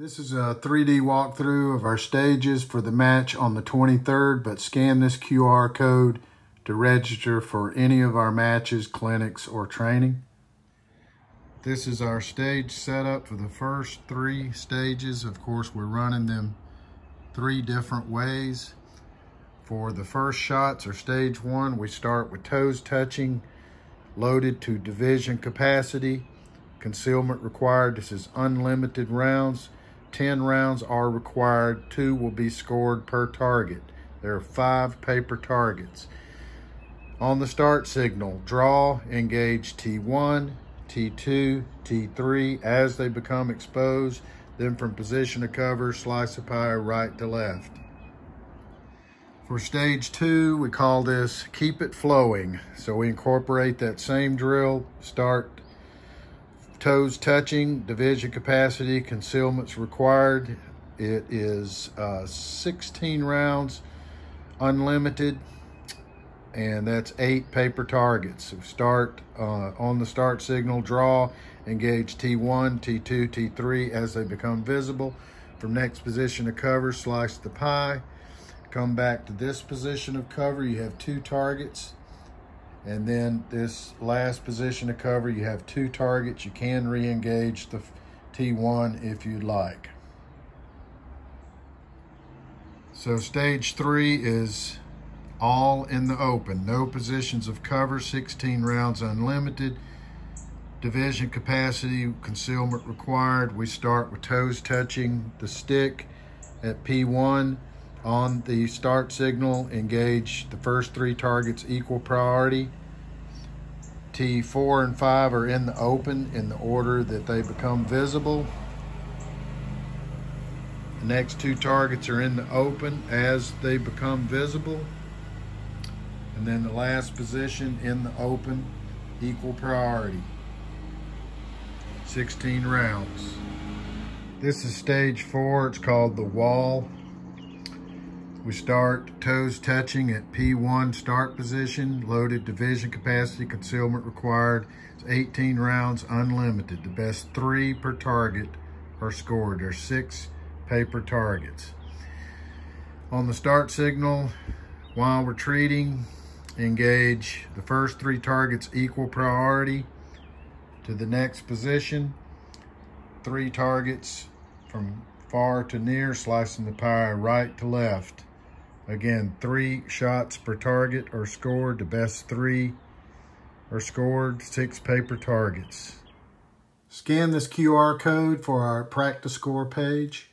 This is a 3D walkthrough of our stages for the match on the 23rd, but scan this QR code to register for any of our matches, clinics, or training. This is our stage setup for the first three stages. Of course, we're running them three different ways. For the first shots or stage one, we start with toes touching, loaded to division capacity, concealment required. This is unlimited rounds. 10 rounds are required. Two will be scored per target. There are five paper targets. On the start signal, draw, engage T1, T2, T3 as they become exposed. Then from position to cover, slice the pie right to left. For stage two, we call this keep it flowing. So we incorporate that same drill, start toes touching, division capacity, concealments required. It is uh, 16 rounds, unlimited, and that's eight paper targets. So start uh, on the start signal, draw, engage T1, T2, T3 as they become visible. From next position of cover, slice the pie. Come back to this position of cover, you have two targets. And then this last position to cover, you have two targets. You can re-engage the T1 if you'd like. So stage three is all in the open. No positions of cover, 16 rounds unlimited. Division capacity, concealment required. We start with toes touching the stick at P1 on the start signal, engage the first three targets equal priority. T4 and 5 are in the open in the order that they become visible. The next two targets are in the open as they become visible. And then the last position in the open, equal priority. 16 rounds. This is stage four. It's called the wall. We start toes touching at P1 start position, loaded division capacity, concealment required. It's 18 rounds unlimited. The best three per target are scored. There's six paper targets. On the start signal, while retreating, engage the first three targets equal priority to the next position. Three targets from far to near, slicing the pie right to left. Again, three shots per target are scored. The best three are scored, six paper targets. Scan this QR code for our practice score page.